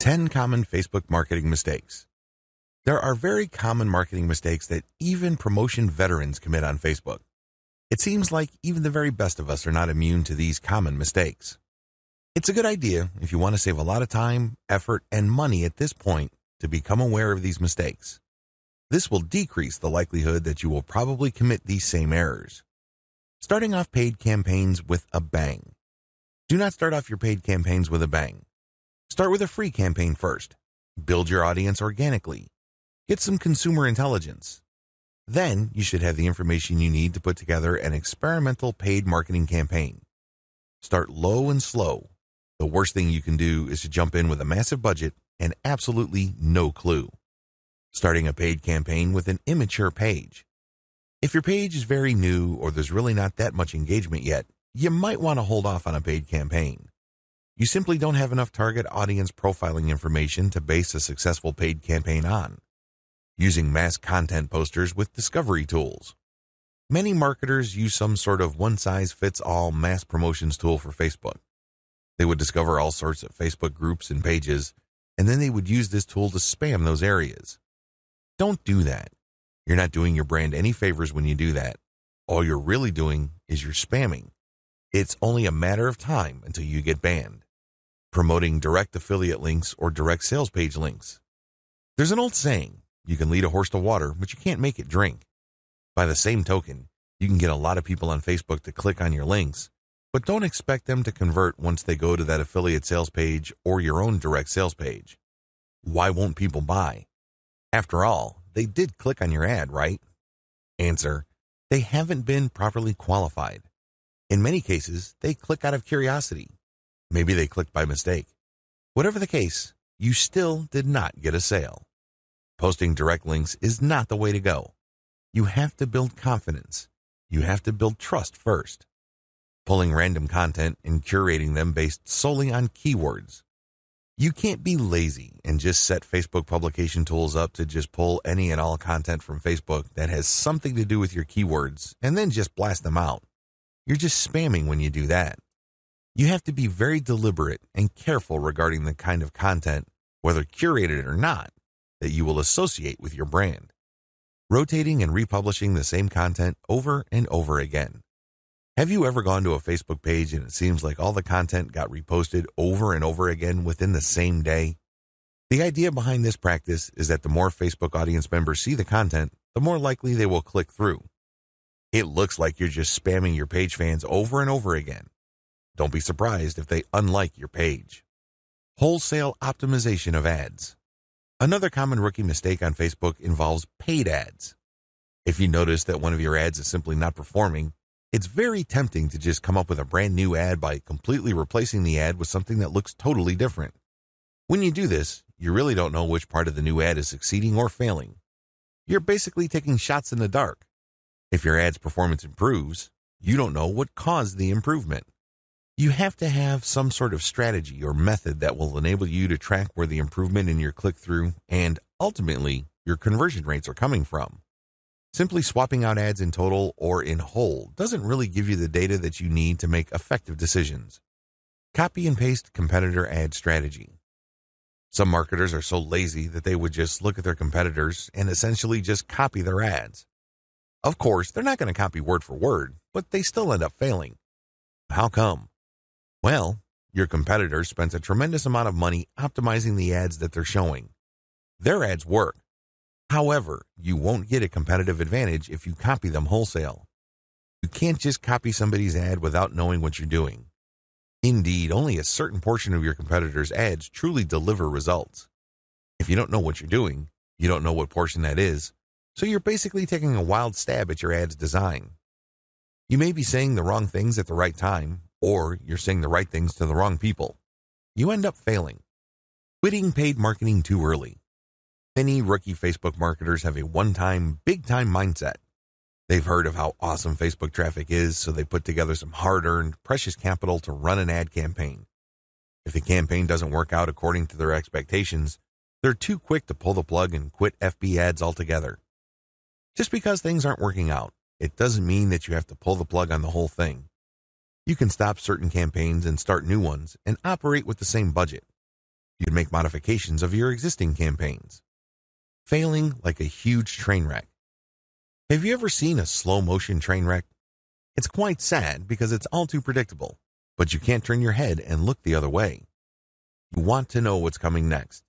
10 common Facebook marketing mistakes. There are very common marketing mistakes that even promotion veterans commit on Facebook. It seems like even the very best of us are not immune to these common mistakes. It's a good idea if you want to save a lot of time, effort, and money at this point to become aware of these mistakes. This will decrease the likelihood that you will probably commit these same errors. Starting off paid campaigns with a bang. Do not start off your paid campaigns with a bang. Start with a free campaign first. Build your audience organically. Get some consumer intelligence. Then you should have the information you need to put together an experimental paid marketing campaign. Start low and slow. The worst thing you can do is to jump in with a massive budget and absolutely no clue. Starting a paid campaign with an immature page. If your page is very new or there's really not that much engagement yet, you might want to hold off on a paid campaign. You simply don't have enough target audience profiling information to base a successful paid campaign on. Using mass content posters with discovery tools. Many marketers use some sort of one size fits all mass promotions tool for Facebook. They would discover all sorts of Facebook groups and pages, and then they would use this tool to spam those areas. Don't do that. You're not doing your brand any favors when you do that. All you're really doing is you're spamming. It's only a matter of time until you get banned promoting direct affiliate links or direct sales page links. There's an old saying, you can lead a horse to water, but you can't make it drink. By the same token, you can get a lot of people on Facebook to click on your links, but don't expect them to convert once they go to that affiliate sales page or your own direct sales page. Why won't people buy? After all, they did click on your ad, right? Answer, they haven't been properly qualified. In many cases, they click out of curiosity Maybe they clicked by mistake. Whatever the case, you still did not get a sale. Posting direct links is not the way to go. You have to build confidence. You have to build trust first. Pulling random content and curating them based solely on keywords. You can't be lazy and just set Facebook publication tools up to just pull any and all content from Facebook that has something to do with your keywords and then just blast them out. You're just spamming when you do that. You have to be very deliberate and careful regarding the kind of content, whether curated or not, that you will associate with your brand. Rotating and republishing the same content over and over again. Have you ever gone to a Facebook page and it seems like all the content got reposted over and over again within the same day? The idea behind this practice is that the more Facebook audience members see the content, the more likely they will click through. It looks like you're just spamming your page fans over and over again. Don't be surprised if they unlike your page. Wholesale optimization of ads. Another common rookie mistake on Facebook involves paid ads. If you notice that one of your ads is simply not performing, it's very tempting to just come up with a brand new ad by completely replacing the ad with something that looks totally different. When you do this, you really don't know which part of the new ad is succeeding or failing. You're basically taking shots in the dark. If your ad's performance improves, you don't know what caused the improvement. You have to have some sort of strategy or method that will enable you to track where the improvement in your click through and ultimately your conversion rates are coming from. Simply swapping out ads in total or in whole doesn't really give you the data that you need to make effective decisions. Copy and paste competitor ad strategy. Some marketers are so lazy that they would just look at their competitors and essentially just copy their ads. Of course, they're not going to copy word for word, but they still end up failing. How come? Well, your competitor spends a tremendous amount of money optimizing the ads that they're showing. Their ads work. However, you won't get a competitive advantage if you copy them wholesale. You can't just copy somebody's ad without knowing what you're doing. Indeed, only a certain portion of your competitor's ads truly deliver results. If you don't know what you're doing, you don't know what portion that is, so you're basically taking a wild stab at your ad's design. You may be saying the wrong things at the right time, or you're saying the right things to the wrong people. You end up failing. Quitting paid marketing too early. Many rookie Facebook marketers have a one time, big time mindset. They've heard of how awesome Facebook traffic is, so they put together some hard earned, precious capital to run an ad campaign. If the campaign doesn't work out according to their expectations, they're too quick to pull the plug and quit FB ads altogether. Just because things aren't working out, it doesn't mean that you have to pull the plug on the whole thing. You can stop certain campaigns and start new ones and operate with the same budget. You'd make modifications of your existing campaigns. Failing like a huge train wreck. Have you ever seen a slow motion train wreck? It's quite sad because it's all too predictable, but you can't turn your head and look the other way. You want to know what's coming next.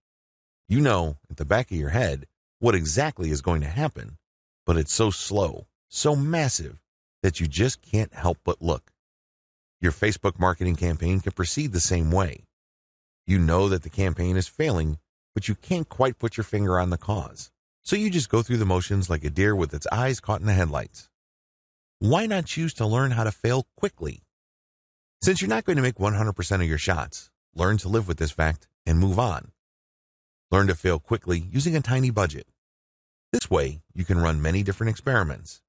You know, at the back of your head, what exactly is going to happen, but it's so slow, so massive, that you just can't help but look. Your Facebook marketing campaign can proceed the same way. You know that the campaign is failing, but you can't quite put your finger on the cause. So you just go through the motions like a deer with its eyes caught in the headlights. Why not choose to learn how to fail quickly? Since you're not going to make 100% of your shots, learn to live with this fact and move on. Learn to fail quickly using a tiny budget. This way, you can run many different experiments.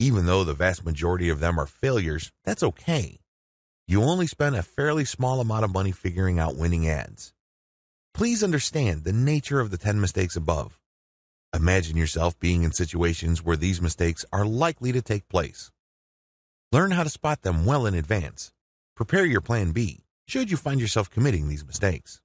Even though the vast majority of them are failures, that's okay you only spend a fairly small amount of money figuring out winning ads. Please understand the nature of the 10 mistakes above. Imagine yourself being in situations where these mistakes are likely to take place. Learn how to spot them well in advance. Prepare your plan B should you find yourself committing these mistakes.